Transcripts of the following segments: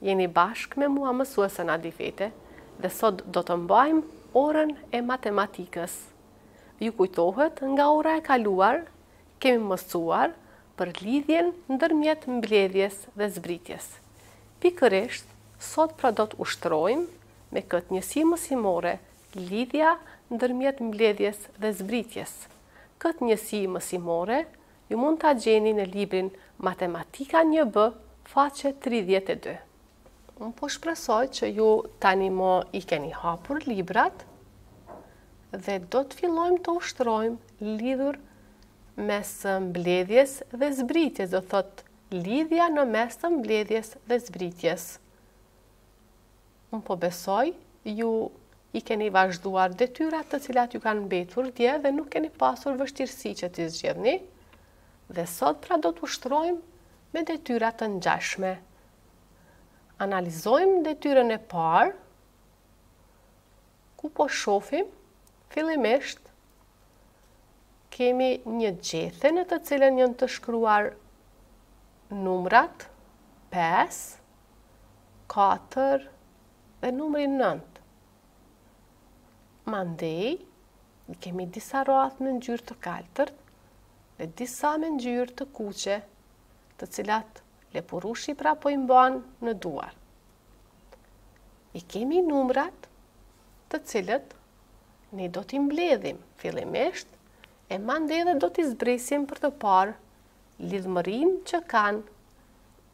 Jeni bashkë me mua mësuesen Adifete dhe sot do të mbajmë orën e matematikës. Ju kujtohet nga ora e kaluar kemi mësuar për lidhjen ndërmjet mbledhjes dhe zbritjes. Pikërisht sot pra do të ushtrojmë me këtë njësi mësimore lidhja ndërmjet mbledhjes dhe zbritjes. Këtë njësi mësimore ju mund ta gjeni në librin Matematika një B, faqe tridhjetë e dy. Unë po shpresoj që ju tani më i keni hapur librat dhe do të fillojmë të ushtrojmë lidhur mes mbledhjes dhe zbritjes, do të thotë lidhja në mes të mbledhjes dhe zbritjes. Unë po besoj, ju i keni vazhduar detyrat të cilat ju kanë mbetur dje dhe nuk keni pasur vështirësi që t'i zgjidhni, dhe sot pra do të ushtrojmë me detyra të ngjashme. Analizojmë detyrën e parë, ku po shofim, fillimisht, kemi një gjethe në të cilën janë të shkruar numrat 5, katër dhe numri nëntë. Mandej, i kemi disa rrathë me ngjyrë të kaltërt dhe disa me ngjyrë të kuqe, të cilat lepurushi pra po i mban në duar. I kemi numrat të cilët ne do t'i mbledhim fillimisht e mandej dhe do t'i zbresim për të parë lidhmërinë që kanë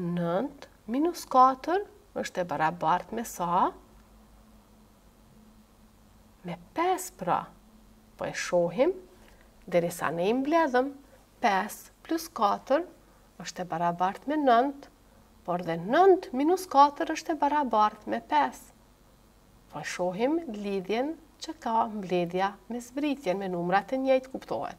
Nëntë minus katër është e barabartë me sa? Me pesë pra. Po e shohim, derisa ne i mbledhëm, pesë plus katër është e barabartë me nëntë, por dhe nëntë minus katër është e barabartë me pesë. Po e shohim lidhjen që ka mbledhja me zbritjen me numrat e njëjtë kuptohet.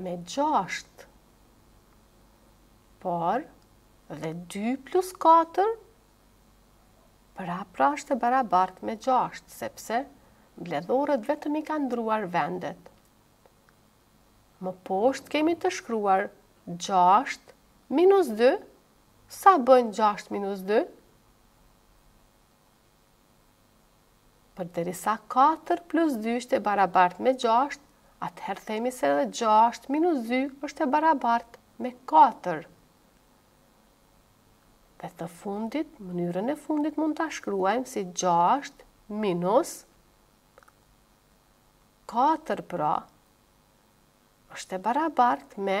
me gjashtë, por dhe dy plus katër, prapë pra është e barabart me gjashtë, sepse mbledhorët vetëm i kanë ndërruar vendet. Më poshtë kemi të shkruar gjashtë minus dy, sa bëjnë gjashtë minus dy? Përderisa katër plus dy është e barabartë me gjashtë, atëherë themi se edhe gjashtë minus dy është e barabartë me katër. Dhe të fundit, mënyrën e fundit mund ta shkruajmë si gjashtë minus katër pra është e barabartë me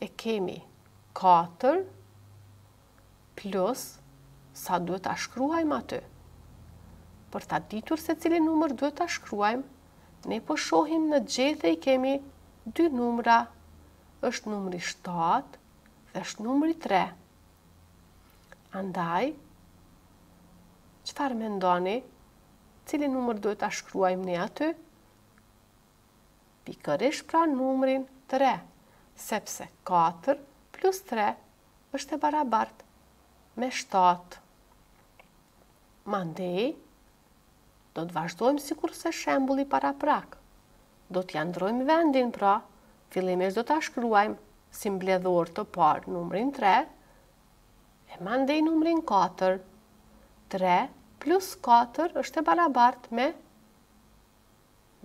e kemi 4 plus sa duhet ta shkruajmë aty. Për ta ditur se cilin numër duhet ta shkruajmë, ne po shohim në gjethe i kemi dy numra, është numri 7 dhe është numri 3. Andaj, çfarë mendoni, cilin numër duhet ta shkruajmë ne aty? pikërisht pra numrin tre, sepse katër plus tre është e barabartë me shtatë. Mandej, do të vazhdojmë sikurse shembuli paraprak. Do t'ia ndrrojmë vendin pra, fillimisht do ta shkruajmë si mbledhor të parë numrin 3, e mandej numrin 4. 3 plus 4 është e barabartë me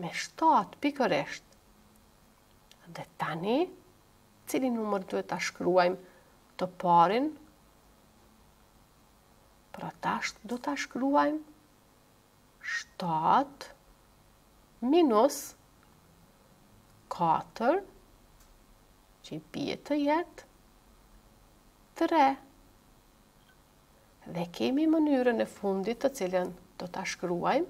me shtatë pikërisht. Dhe tani, cili numër duhet ta shkruajmë të parin? Pra tash do ta shkruajmë 7 minus 4 që i bie të jetë 3 dhe kemi mënyrën e fundit të cilën do ta shkruajmë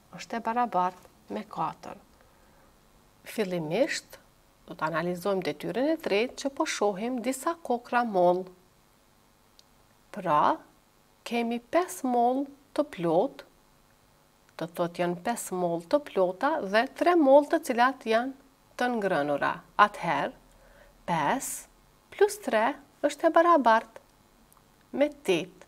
është e barabartë me katër. Fillimisht, do ta analizojmë detyrën e tretë që po shohim disa kokrra mollë. Pra, kemi 5 mollë të plota, do thotë janë 5 mollë të plota dhe 3 mollë të cilat janë të ngrënura. Atëherë, 5 plus 3 është e barabartë me 8.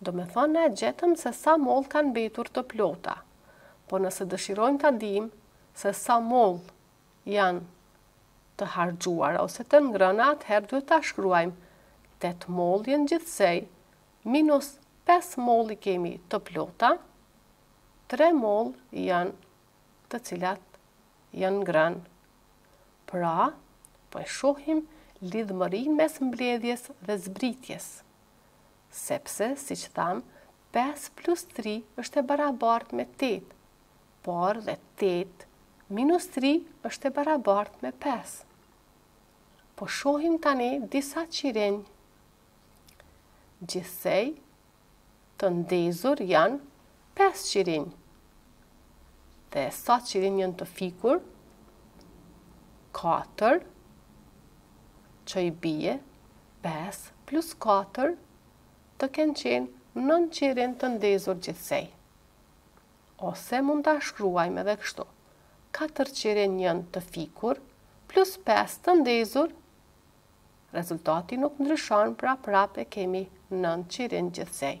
Domethënë ne e gjetëm se sa mollë kanë mbetur të plota, po nëse dëshirojmë ta dimë se sa mollë janë të harxhuara ose të ngrëna atëherë duhet ta shkruajmë tetë mollë janë gjithsej minus pesë mollë i kemi të plota, tre mollë janë të cilat janë ngrënë. Pra, po e shohim lidhmërinë mes mbledhjes dhe zbritjes. Sepse, siç thamë, pesë plus tri është e barabartë me tetë, por dhe tetë minus tri është e barabartë me pesë. Po shohim tani disa qirinj. Gjithsej, të ndezur janë Pesë qirinj. Dhe sa qirinj janë të fikur? Katër. Që i bie 5 plus 4 të kenë qenë nëntë qirinj të ndezur gjithsej. Ose mund ta shkruajmë edhe kështu. 4 qirinj janë të fikur, plus 5 të ndezur, rezultati nuk ndryshon pra prapë e kemi nëntë qirinj gjithsej.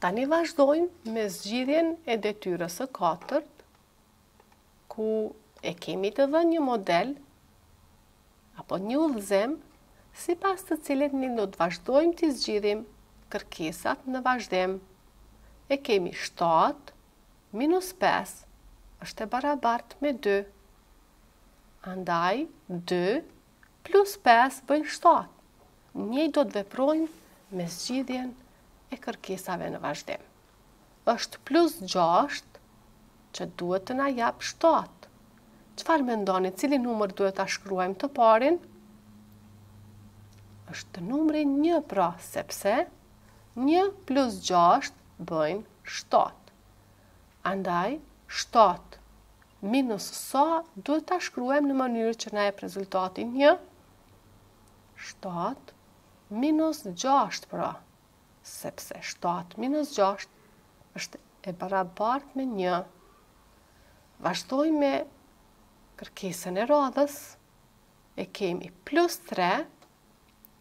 Tani vazhdojmë me zgjidhjen e detyrës së katërt, ku e kemi të dhënë një model apo një udhëzim sipas të cilit ne do të vazhdojmë t'i zgjidhim kërkesat në vazhdim. E kemi 7 minus 5 është e barabart me 2. Andaj 2 Plus pesë bëjnë shtatë. Njëjtë do të veprojmë me zgjidhjen e kërkesave në vazhdim. Është plus gjashtë që duhet të na japë shtatë. Çfarë mendoni, cili numër duhet ta shkruajmë të parin? Është numri 1 pra, sepse 1 plus 6 bëjnë 7. Andaj, shtatë, minus sa, duhet ta shkruajmë në mënyrë që na jap rezultatin një, shtatë, minus gjashtë pra, sepse shtatë minus gjashtë është e barabart me një. Vazhdojmë me kërkesën e radhës, e kemi plus 3,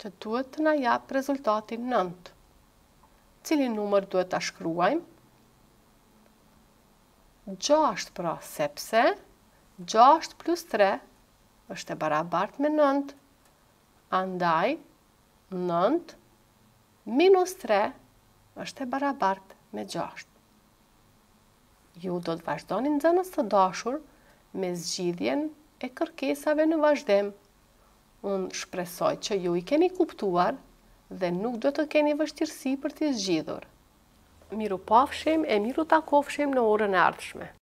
që duhet të na japë rezultatin 9. Cili numër duhet ta shkruajmë? Gjashtë pra sepse gjashtë plus tre është e barabart me nëntë. Andaj nëntë minus tre është e barabart me gjashtë. Ju do të vazhdoni nxënës të dashur me zgjidhjen e kërkesave në vazhdim. Unë shpresoj që ju i keni kuptuar dhe nuk do të keni vështirësi për t'i zgjidhur. Mirupafshim e mirutakofshim në orën e ardhshme.